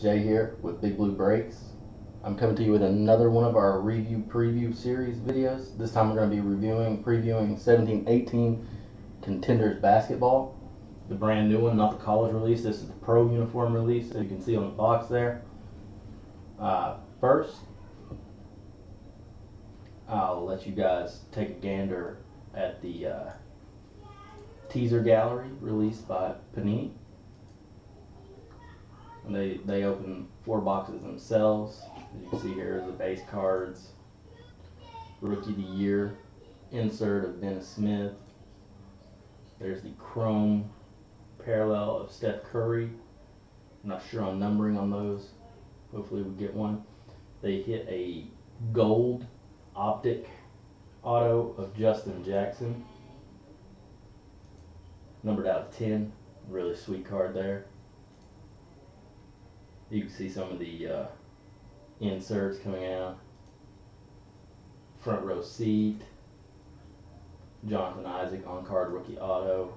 Jay here with Big Blue Breaks. I'm coming to you with another one of our review preview series videos. This time we're going to be reviewing, previewing 17-18 Contenders basketball. The brand new one, not the college release. This is the pro uniform release, as you can see on the box there. Uh, first, I'll let you guys take a gander at the uh, teaser gallery released by Panini. They they open four boxes themselves. As you can see here, the base cards, rookie of the year, insert of Dennis Smith. There's the chrome parallel of Steph Curry. I'm not sure on numbering on those. Hopefully we get one. They hit a gold optic auto of Justin Jackson. Numbered out of 10. Really sweet card there. You can see some of the uh, inserts coming out. Front row seat. Jonathan Isaac on card rookie auto.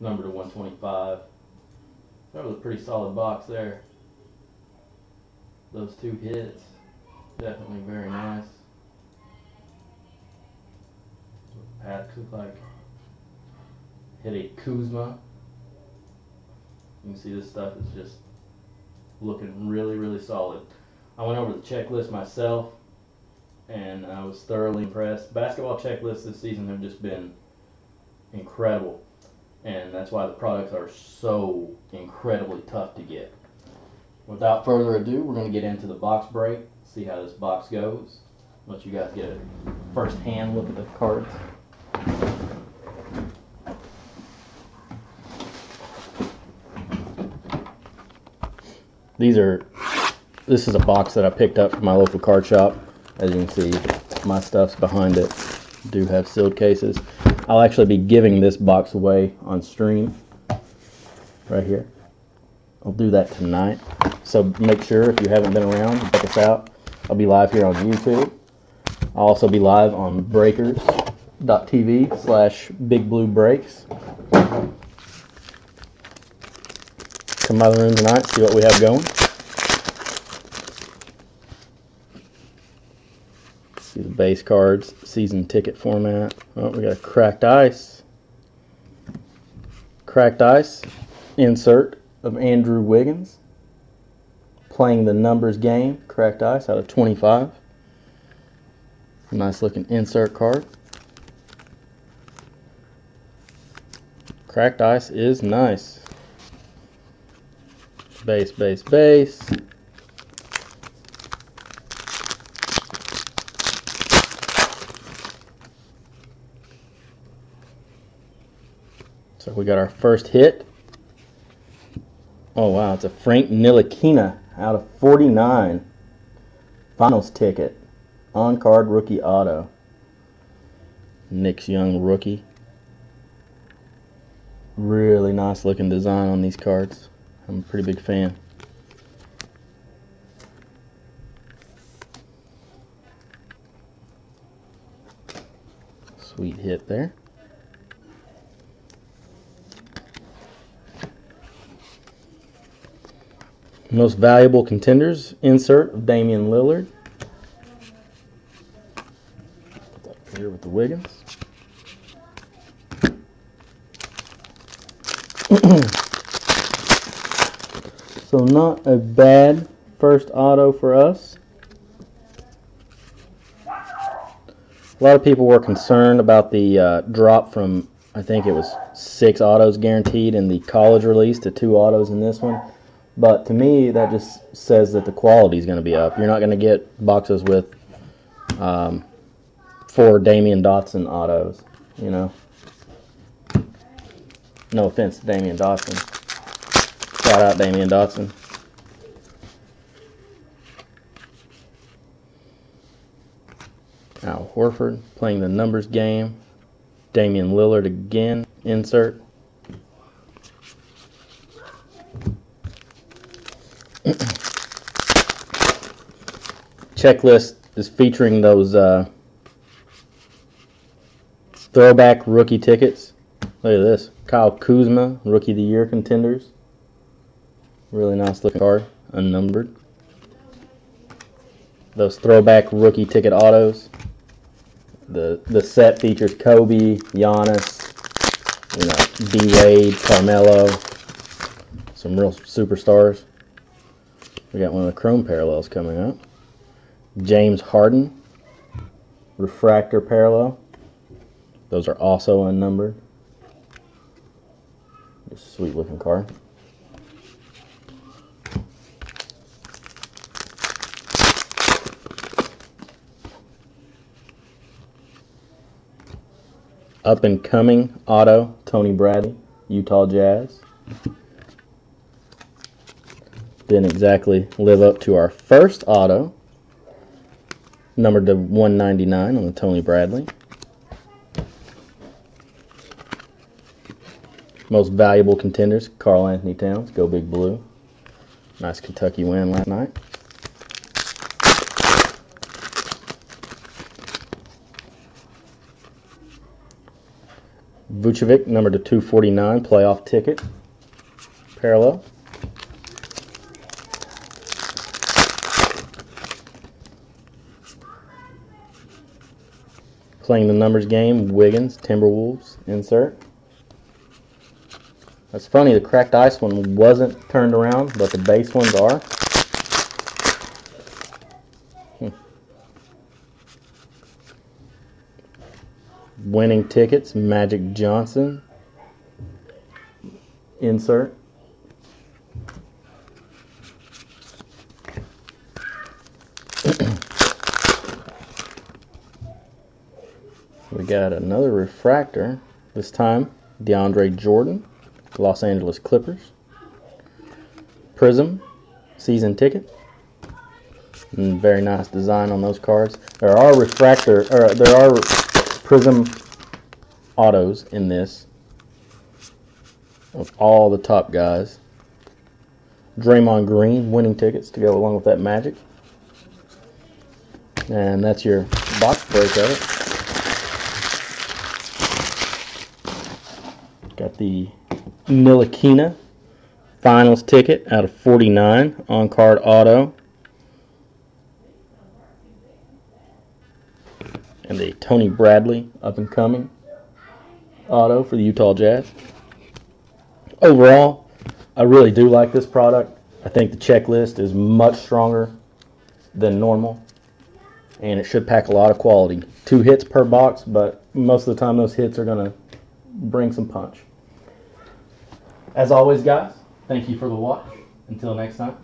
Number to 125. That was a pretty solid box there. Those two hits. Definitely very nice. Pat look like hit a Kuzma. You can see this stuff is just looking really, really solid. I went over the checklist myself and I was thoroughly impressed. Basketball checklists this season have just been incredible. And that's why the products are so incredibly tough to get. Without further ado, we're going to get into the box break, see how this box goes. Let you guys get a first hand look at the cards. These are, this is a box that I picked up from my local card shop. As you can see, my stuff's behind it. Do have sealed cases. I'll actually be giving this box away on stream right here. I'll do that tonight. So make sure if you haven't been around, check us out. I'll be live here on YouTube. I'll also be live on breakers.tv slash big blue breaks. Come by the room tonight, see what we have going. See the base cards, season ticket format. Oh, we got a cracked ice. Cracked ice insert of Andrew Wiggins playing the numbers game. Cracked ice out of 25. Nice looking insert card. Cracked ice is nice. Base, base, base. So we got our first hit. Oh wow, it's a Frank Ntilikina out of 49. Finals ticket. On card rookie auto. Knicks Young rookie. Really nice looking design on these cards. I'm a pretty big fan. Sweet hit there. Most valuable contenders insert of Damian Lillard. Put that here with the Wiggins. so not a bad first auto for us. A lot of people were concerned about the uh, drop from, I think it was six autos guaranteed in the college release to two autos in this one. But to me, that just says that the quality is going to be up. You're not going to get boxes with um, four Damyean Dotson autos, you know. No offense to Damyean Dotson. Shout out Damyean Dotson. Al Horford playing the numbers game. Damian Lillard again. Insert. Checklist is featuring those uh, throwback rookie tickets. Look at this. Kyle Kuzma, Rookie of the Year contenders. Really nice looking card. unnumbered. Those throwback rookie ticket autos. The the set features Kobe, Giannis, you know, D Wade, Carmelo, some real superstars. We got one of the chrome parallels coming up. James Harden, refractor parallel. Those are also unnumbered. Just sweet looking card. Up and coming auto, Tony Bradley, Utah Jazz. Didn't exactly live up to our first auto, numbered to 199 on the Tony Bradley. Most valuable contenders, Karl-Anthony Towns, go Big Blue. Nice Kentucky win last night. Vucevic, number to 249, playoff ticket. Parallel. Playing the numbers game, Wiggins, Timberwolves, insert. That's funny, the cracked ice one wasn't turned around, but the base ones are. Hmm. Winning tickets, Magic Johnson. Insert. we got another refractor. This time, DeAndre Jordan, Los Angeles Clippers. Prism, season ticket. And very nice design on those cards. There are refractor, or there are Prism autos in this of all the top guys. Draymond Green winning tickets to go along with that Magic. And that's your box break of it. Got the Ntilikina finals ticket out of 49 on card auto. And the Tony Bradley up and coming auto for the Utah Jazz. Overall, I really do like this product. I think the checklist is much stronger than normal, and it should pack a lot of quality. Two hits per box, but most of the time those hits are going to bring some punch. As always, guys, thank you for the watch. Until next time.